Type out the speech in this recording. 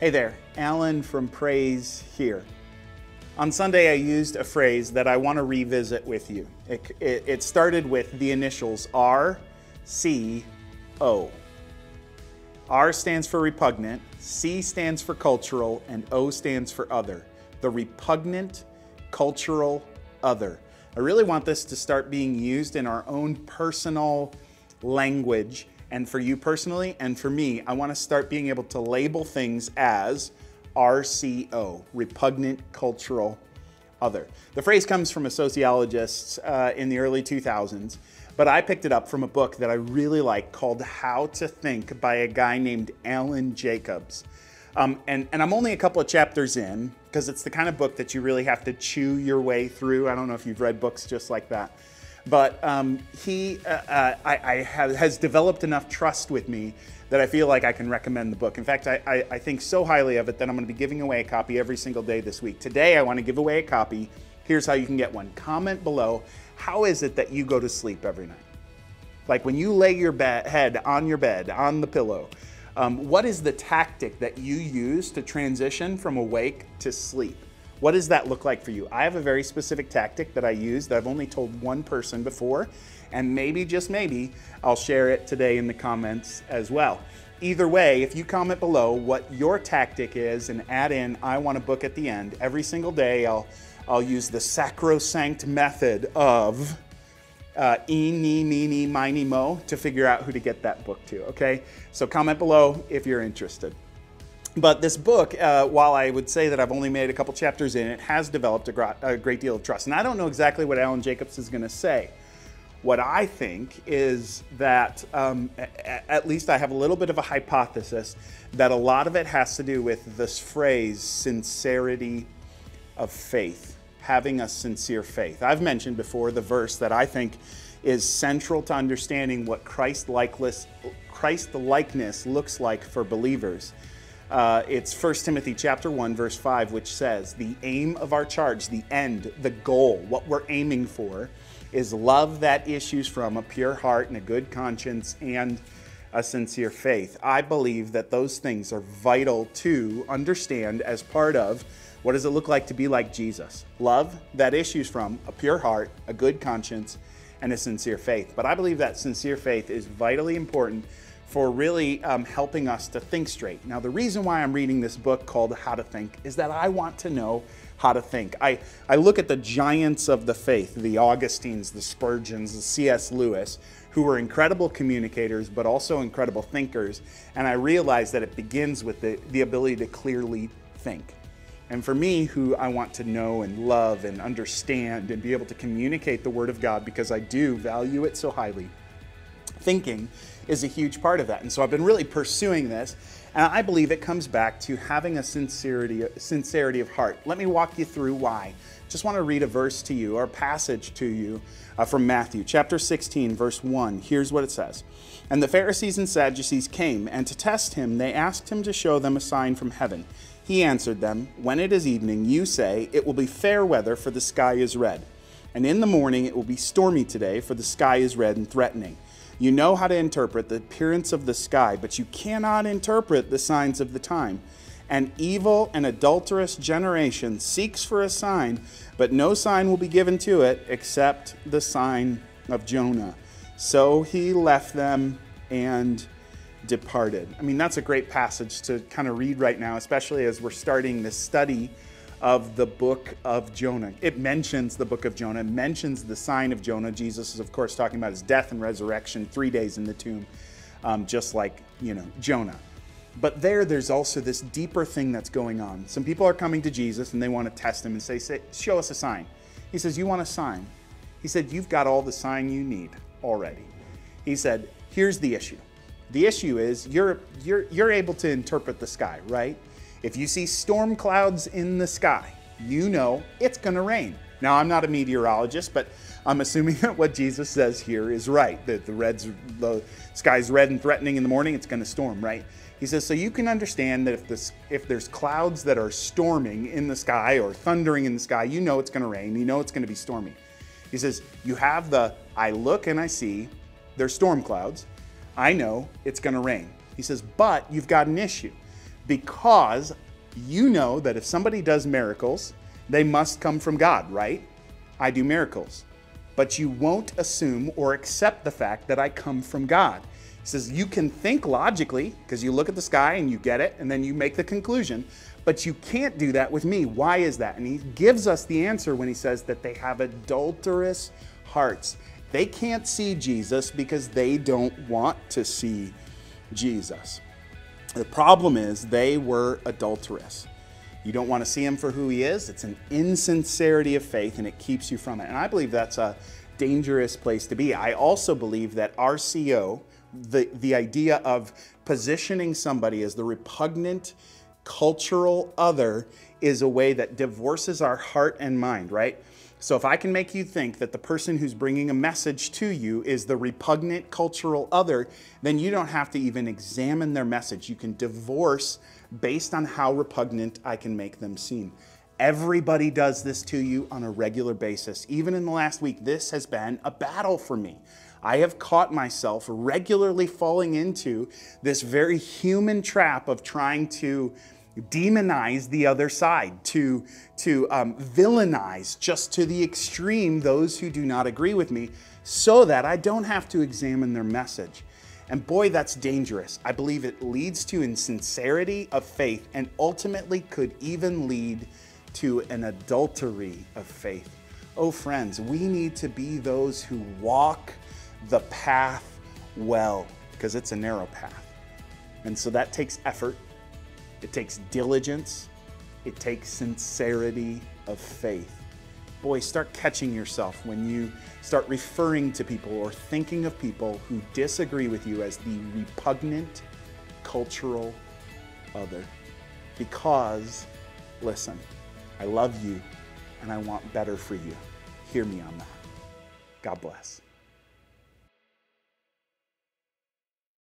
Hey there, Alan from Praise here. On Sunday, I used a phrase that I want to revisit with you. It, it, it, started with the initials R, C, O. R stands for repugnant, C stands for cultural, and O stands for other. The repugnant, cultural, other. I really want this to start being used in our own personal language. And for you personally, and for me, I want to start being able to label things as RCO, repugnant cultural other. The phrase comes from a sociologist uh, in the early 2000s, but I picked it up from a book that I really like called How to Think by a guy named Alan Jacobs. Um, and, and I'm only a couple of chapters in because it's the kind of book that you really have to chew your way through. I don't know if you've read books just like that. But um, he uh, uh, I, I have, has developed enough trust with me that I feel like I can recommend the book. In fact, I, I, I think so highly of it that I'm going to be giving away a copy every single day this week. Today, I want to give away a copy. Here's how you can get one. Comment below how is it that you go to sleep every night? Like when you lay your head on your bed, on the pillow, um, what is the tactic that you use to transition from awake to sleep? What does that look like for you? I have a very specific tactic that I use that I've only told one person before, and maybe, just maybe, I'll share it today in the comments as well. Either way, if you comment below what your tactic is and add in I want a book at the end, every single day I'll, I'll use the sacrosanct method of uh, eeny, meeny, miny, mo to figure out who to get that book to, okay? So comment below if you're interested. But this book, uh, while I would say that I've only made a couple chapters in it, has developed a, a great deal of trust. And I don't know exactly what Alan Jacobs is going to say. What I think is that, um, at least I have a little bit of a hypothesis, that a lot of it has to do with this phrase, sincerity of faith having a sincere faith. I've mentioned before the verse that I think is central to understanding what Christ likeness, Christ the likeness looks like for believers. Uh, it's 1 Timothy chapter 1 verse 5 which says the aim of our charge, the end, the goal, what we're aiming for is love that issues from a pure heart and a good conscience and a sincere faith. I believe that those things are vital to understand as part of what does it look like to be like Jesus? Love that issues from a pure heart, a good conscience, and a sincere faith. But I believe that sincere faith is vitally important for really um, helping us to think straight. Now, the reason why I'm reading this book called How to Think is that I want to know how to think. I, I look at the giants of the faith, the Augustines, the Spurgeons, the C.S. Lewis, who were incredible communicators but also incredible thinkers, and I realize that it begins with the, the ability to clearly think. And for me, who I want to know and love and understand and be able to communicate the Word of God because I do value it so highly, thinking is a huge part of that. And so I've been really pursuing this, and I believe it comes back to having a sincerity, sincerity of heart. Let me walk you through why. Just want to read a verse to you or a passage to you uh, from Matthew chapter 16, verse 1. Here's what it says. And the Pharisees and Sadducees came, and to test him, they asked him to show them a sign from heaven. He answered them, When it is evening, you say, It will be fair weather, for the sky is red. And in the morning, it will be stormy today, for the sky is red and threatening. You know how to interpret the appearance of the sky, but you cannot interpret the signs of the time. An evil and adulterous generation seeks for a sign, but no sign will be given to it except the sign of Jonah. So he left them and departed. I mean, that's a great passage to kind of read right now, especially as we're starting this study of the book of Jonah. It mentions the book of Jonah, mentions the sign of Jonah. Jesus is, of course, talking about his death and resurrection, three days in the tomb, um, just like, you know, Jonah. But there, there's also this deeper thing that's going on. Some people are coming to Jesus and they want to test him and say, say Show us a sign. He says, You want a sign? He said, You've got all the sign you need already. He said, Here's the issue the issue is you're, you're, you're able to interpret the sky, right? If you see storm clouds in the sky, you know it's going to rain. Now, I'm not a meteorologist, but I'm assuming that what Jesus says here is right. That the red's the sky's red and threatening in the morning, it's going to storm, right? He says so you can understand that if this if there's clouds that are storming in the sky or thundering in the sky, you know it's going to rain. You know it's going to be stormy. He says you have the I look and I see there's storm clouds. I know it's going to rain. He says, but you've got an issue. Because you know that if somebody does miracles, they must come from God, right? I do miracles. But you won't assume or accept the fact that I come from God. He says you can think logically because you look at the sky and you get it and then you make the conclusion, but you can't do that with me. Why is that? And he gives us the answer when he says that they have adulterous hearts. They can't see Jesus because they don't want to see Jesus. The problem is they were adulterous. You don't want to see him for who he is. It's an insincerity of faith and it keeps you from it. And I believe that's a dangerous place to be. I also believe that RCO, the, the idea of positioning somebody as the repugnant cultural other, is a way that divorces our heart and mind, right? So if I can make you think that the person who's bringing a message to you is the repugnant cultural other, then you don't have to even examine their message. You can divorce based on how repugnant I can make them seem. Everybody does this to you on a regular basis. Even in the last week, this has been a battle for me. I have caught myself regularly falling into this very human trap of trying to demonize the other side, to, to um, villainize just to the extreme those who do not agree with me, so that I don't have to examine their message. And boy, that's dangerous. I believe it leads to insincerity of faith and ultimately could even lead to an adultery of faith. Oh, friends, we need to be those who walk the path well because it's a narrow path. And so that takes effort, it takes diligence, it takes sincerity of faith. Boy, start catching yourself when you start referring to people or thinking of people who disagree with you as the repugnant cultural other. Because, listen, I love you and I want better for you. Hear me on that. God bless.